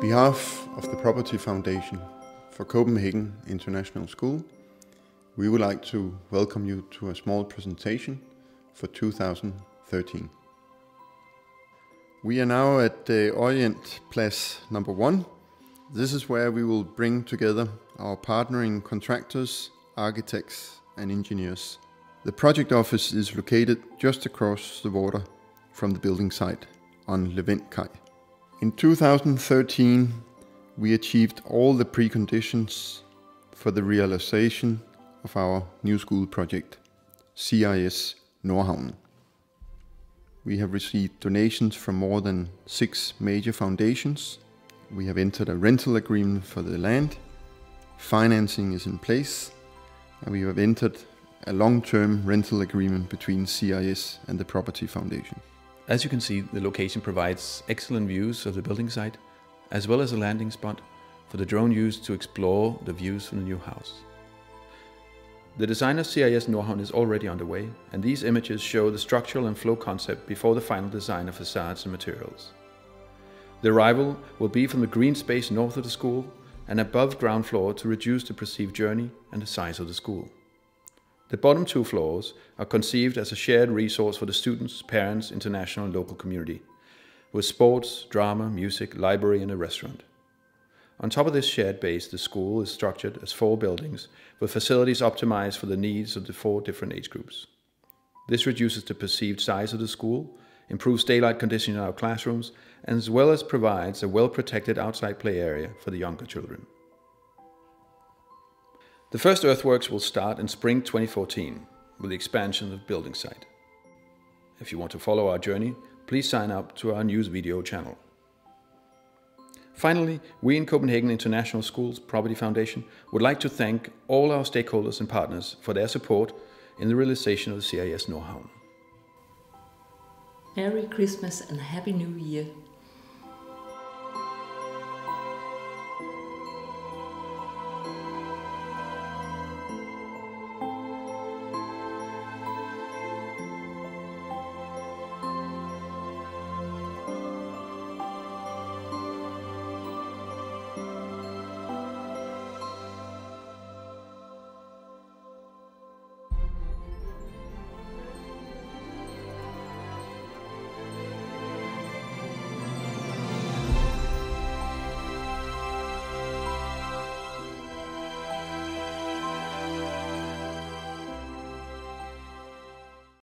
behalf of the Property Foundation for Copenhagen International School, we would like to welcome you to a small presentation for 2013. We are now at the Orient Place number one. This is where we will bring together our partnering contractors, architects and engineers. The project office is located just across the water from the building site on Levantkaj. In 2013, we achieved all the preconditions for the realization of our new school project, CIS Nordhavn. We have received donations from more than six major foundations. We have entered a rental agreement for the land. Financing is in place. And we have entered a long-term rental agreement between CIS and the Property Foundation. As you can see, the location provides excellent views of the building site, as well as a landing spot for the drone used to explore the views from the new house. The design of CIS Nordhavn is already underway, and these images show the structural and flow concept before the final design of facades and materials. The arrival will be from the green space north of the school and above ground floor to reduce the perceived journey and the size of the school. The bottom two floors are conceived as a shared resource for the students, parents, international and local community, with sports, drama, music, library and a restaurant. On top of this shared base, the school is structured as four buildings with facilities optimized for the needs of the four different age groups. This reduces the perceived size of the school, improves daylight conditioning in our classrooms, and as well as provides a well-protected outside play area for the younger children. The first earthworks will start in spring 2014 with the expansion of the building site. If you want to follow our journey, please sign up to our news video channel. Finally, we in Copenhagen International Schools Property Foundation would like to thank all our stakeholders and partners for their support in the realization of the CIS Nordhavn. Merry Christmas and Happy New Year